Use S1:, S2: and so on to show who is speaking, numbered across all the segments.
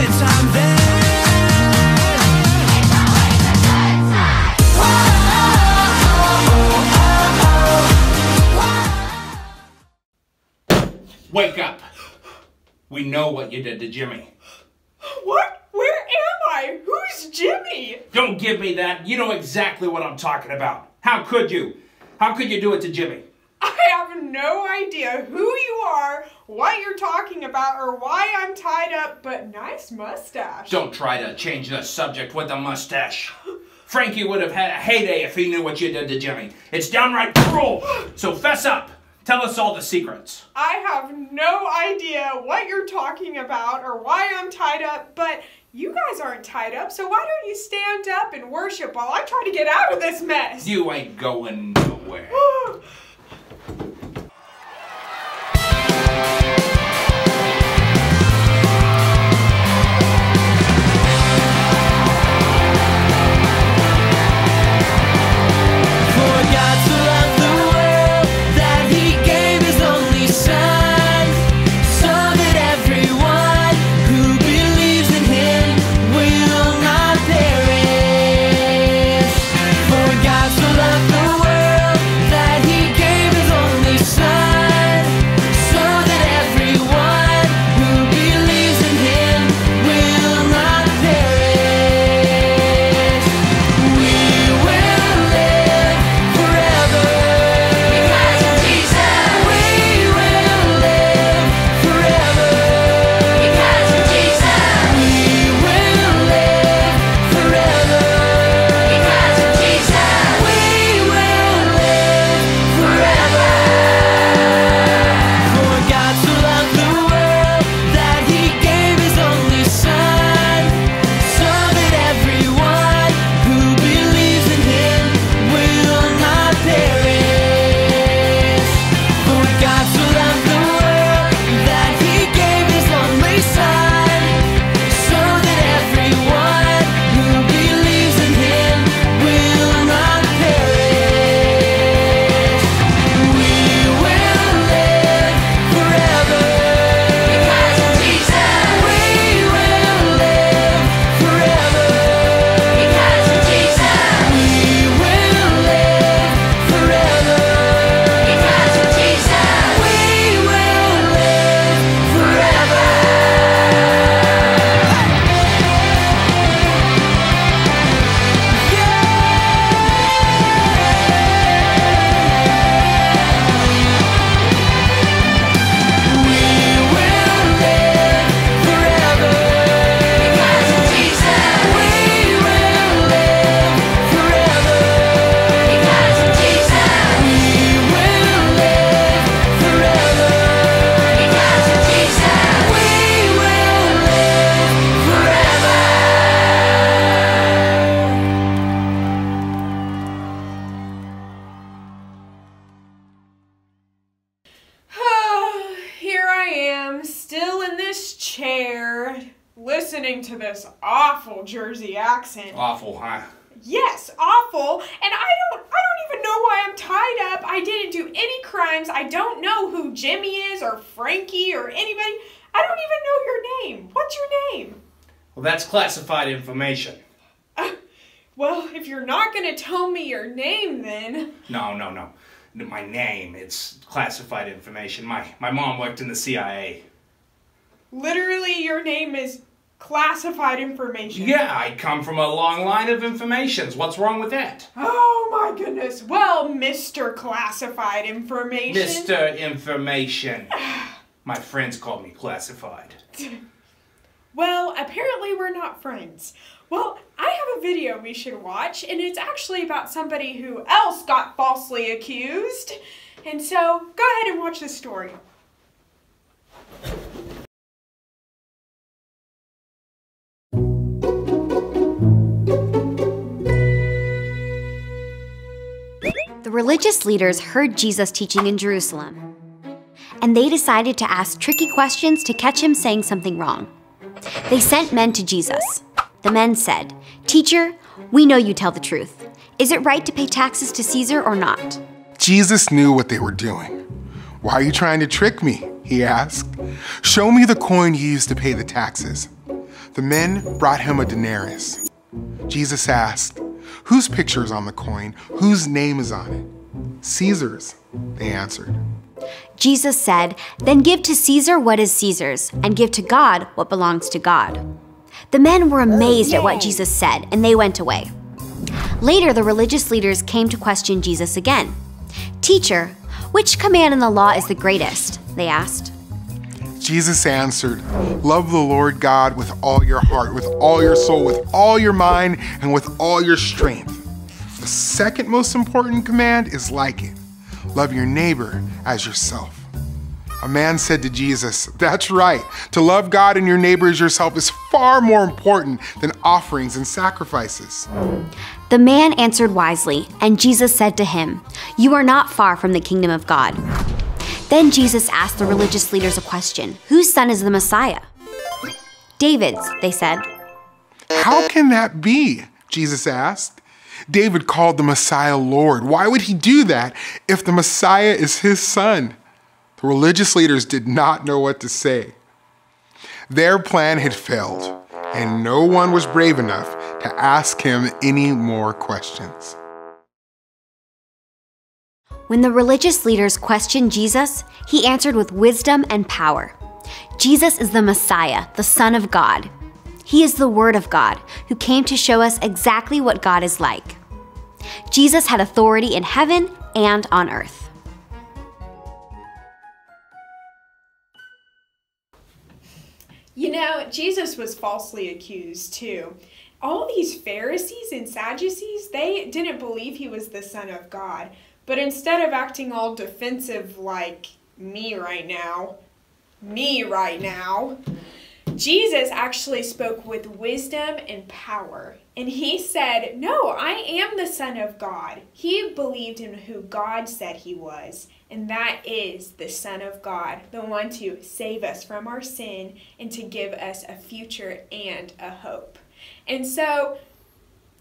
S1: good time then.
S2: Wake up. We know what you did to Jimmy.
S3: What? Where am I? Who's Jimmy?
S2: Don't give me that. You know exactly what I'm talking about. How could you? How could you do it to Jimmy?
S3: I have no idea who you are, what you're talking about, or why I'm tied up, but nice mustache.
S2: Don't try to change the subject with the mustache. Frankie would have had a heyday if he knew what you did to Jimmy. It's downright cruel. So fess up. Tell us all the secrets.
S3: I have no idea what you're talking about or why I'm tied up, but you guys aren't tied up, so why don't you stand up and worship while I try to get out of this mess?
S2: You ain't going nowhere.
S1: For
S3: listening to this awful Jersey accent.
S2: Awful, huh?
S3: Yes, awful. And I don't I don't even know why I'm tied up. I didn't do any crimes. I don't know who Jimmy is or Frankie or anybody. I don't even know your name. What's your name?
S2: Well, that's classified information.
S3: Well, if you're not going to tell me your name then.
S2: No, no, no. My name, it's classified information. My my mom worked in the CIA.
S3: Literally your name is classified information.
S2: Yeah, I come from a long line of informations. What's wrong with that?
S3: Oh my goodness. Well, Mr. Classified Information.
S2: Mr. Information. My friends call me classified.
S3: Well, apparently we're not friends. Well, I have a video we should watch, and it's actually about somebody who else got falsely accused. And so, go ahead and watch this story.
S4: The religious leaders heard Jesus teaching in Jerusalem, and they decided to ask tricky questions to catch him saying something wrong. They sent men to Jesus. The men said, Teacher, we know you tell the truth. Is it right to pay taxes to Caesar or not?
S5: Jesus knew what they were doing. Why are you trying to trick me? He asked. Show me the coin you used to pay the taxes. The men brought him a denarius. Jesus asked, Whose picture is on the coin? Whose name is on it? Caesar's, they answered.
S4: Jesus said, Then give to Caesar what is Caesar's, and give to God what belongs to God. The men were amazed at what Jesus said, and they went away. Later, the religious leaders came to question Jesus again. Teacher, which command in the law is the greatest? They asked.
S5: Jesus answered, Love the Lord God with all your heart, with all your soul, with all your mind, and with all your strength. The second most important command is like it love your neighbor as yourself. A man said to Jesus, That's right. To love God and your neighbor as yourself is far more important than offerings and sacrifices.
S4: The man answered wisely, and Jesus said to him, You are not far from the kingdom of God. Then Jesus asked the religious leaders a question Whose son is the Messiah? David's, they said.
S5: How can that be? Jesus asked. David called the Messiah Lord. Why would he do that if the Messiah is his son? The religious leaders did not know what to say. Their plan had failed, and no one was brave enough to ask him any more questions.
S4: When the religious leaders questioned Jesus, he answered with wisdom and power. Jesus is the Messiah, the Son of God. He is the Word of God, who came to show us exactly what God is like. Jesus had authority in heaven and on earth.
S3: You know, Jesus was falsely accused too. All these Pharisees and Sadducees, they didn't believe he was the Son of God. But instead of acting all defensive like me right now, me right now, Jesus actually spoke with wisdom and power. And he said, No, I am the Son of God. He believed in who God said he was, and that is the Son of God, the one to save us from our sin and to give us a future and a hope. And so,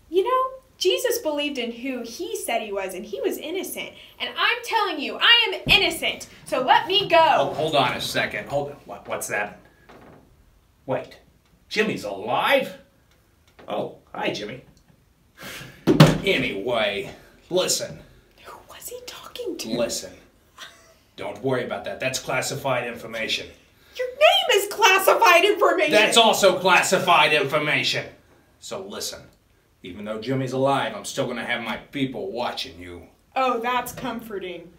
S3: you know, Jesus believed in who he said he was, and he was innocent. And I'm telling you, I am innocent. So let me
S2: Oh,
S3: go.
S2: hold on a second. Hold on. What, what's that? Wait. Jimmy's alive? Oh, hi, Jimmy. Anyway, listen.
S3: Who was he talking to?
S2: Listen. Don't worry about that. That's classified information.
S3: Your name is classified information.
S2: That's also classified information. So listen. Even though Jimmy's alive, I'm still gonna have my people watching you.
S3: Oh, that's comforting.